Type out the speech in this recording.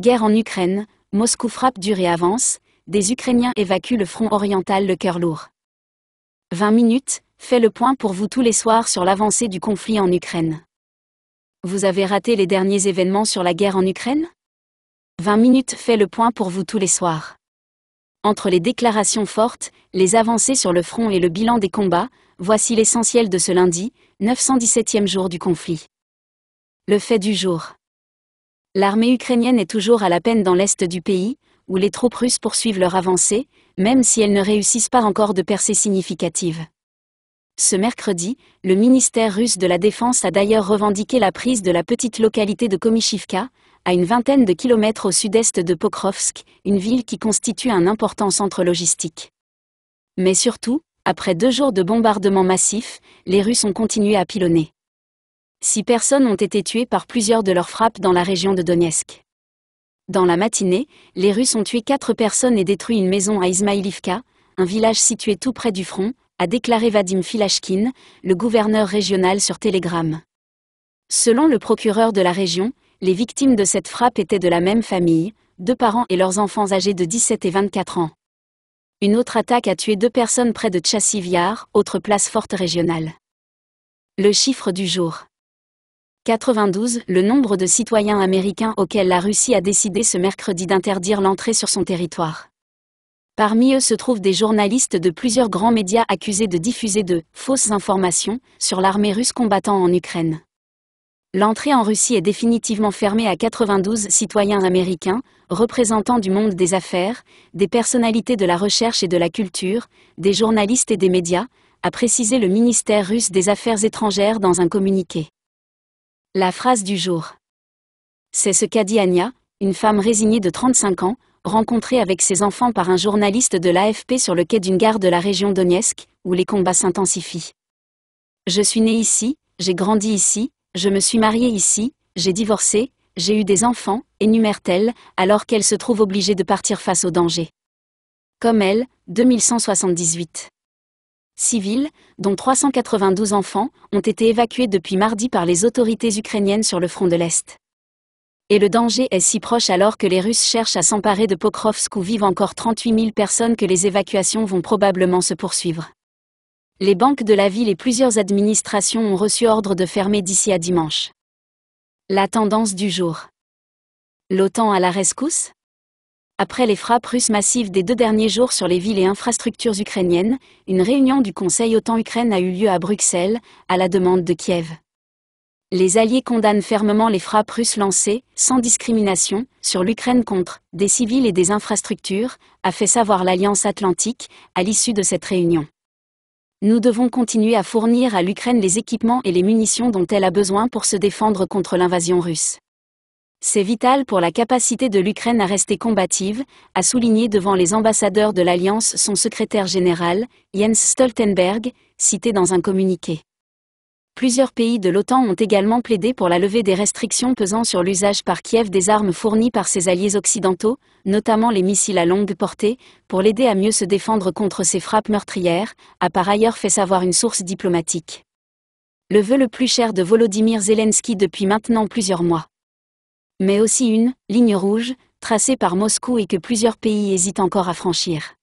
Guerre en Ukraine, Moscou frappe dur et avance, des Ukrainiens évacuent le front oriental le cœur lourd. 20 minutes, fait le point pour vous tous les soirs sur l'avancée du conflit en Ukraine. Vous avez raté les derniers événements sur la guerre en Ukraine? 20 minutes fait le point pour vous tous les soirs. Entre les déclarations fortes, les avancées sur le front et le bilan des combats, voici l'essentiel de ce lundi, 917e jour du conflit. Le fait du jour. L'armée ukrainienne est toujours à la peine dans l'est du pays, où les troupes russes poursuivent leur avancée, même si elles ne réussissent pas encore de percées significatives. Ce mercredi, le ministère russe de la Défense a d'ailleurs revendiqué la prise de la petite localité de Komishivka, à une vingtaine de kilomètres au sud-est de Pokrovsk, une ville qui constitue un important centre logistique. Mais surtout, après deux jours de bombardements massifs, les Russes ont continué à pilonner. Six personnes ont été tuées par plusieurs de leurs frappes dans la région de Donetsk. Dans la matinée, les Russes ont tué quatre personnes et détruit une maison à Izmailivka, un village situé tout près du front, a déclaré Vadim Filashkin, le gouverneur régional sur Telegram. Selon le procureur de la région, les victimes de cette frappe étaient de la même famille, deux parents et leurs enfants âgés de 17 et 24 ans. Une autre attaque a tué deux personnes près de Tchassiviar, autre place forte régionale. Le chiffre du jour. 92, le nombre de citoyens américains auxquels la Russie a décidé ce mercredi d'interdire l'entrée sur son territoire. Parmi eux se trouvent des journalistes de plusieurs grands médias accusés de diffuser de fausses informations sur l'armée russe combattant en Ukraine. L'entrée en Russie est définitivement fermée à 92 citoyens américains, représentants du monde des affaires, des personnalités de la recherche et de la culture, des journalistes et des médias, a précisé le ministère russe des Affaires étrangères dans un communiqué. La phrase du jour. C'est ce qu'a dit Anya, une femme résignée de 35 ans, rencontrée avec ses enfants par un journaliste de l'AFP sur le quai d'une gare de la région Donetsk, où les combats s'intensifient. Je suis née ici, j'ai grandi ici, je me suis mariée ici, j'ai divorcé, j'ai eu des enfants, énumère-t-elle, alors qu'elle se trouve obligée de partir face au danger. Comme elle, 2178. Civils, dont 392 enfants, ont été évacués depuis mardi par les autorités ukrainiennes sur le front de l'Est. Et le danger est si proche alors que les Russes cherchent à s'emparer de Pokrovsk où vivent encore 38 000 personnes que les évacuations vont probablement se poursuivre. Les banques de la ville et plusieurs administrations ont reçu ordre de fermer d'ici à dimanche. La tendance du jour. L'OTAN à la rescousse? Après les frappes russes massives des deux derniers jours sur les villes et infrastructures ukrainiennes, une réunion du Conseil OTAN-Ukraine a eu lieu à Bruxelles, à la demande de Kiev. Les Alliés condamnent fermement les frappes russes lancées, sans discrimination, sur l'Ukraine contre des civils et des infrastructures, a fait savoir l'Alliance Atlantique, à l'issue de cette réunion. Nous devons continuer à fournir à l'Ukraine les équipements et les munitions dont elle a besoin pour se défendre contre l'invasion russe. C'est vital pour la capacité de l'Ukraine à rester combative, a souligné devant les ambassadeurs de l'Alliance son secrétaire général, Jens Stoltenberg, cité dans un communiqué plusieurs pays de l'OTAN ont également plaidé pour la levée des restrictions pesant sur l'usage par Kiev des armes fournies par ses alliés occidentaux, notamment les missiles à longue portée, pour l'aider à mieux se défendre contre ces frappes meurtrières, a par ailleurs fait savoir une source diplomatique. Le vœu le plus cher de Volodymyr Zelensky depuis maintenant plusieurs mois. Mais aussi une ligne rouge, tracée par Moscou et que plusieurs pays hésitent encore à franchir.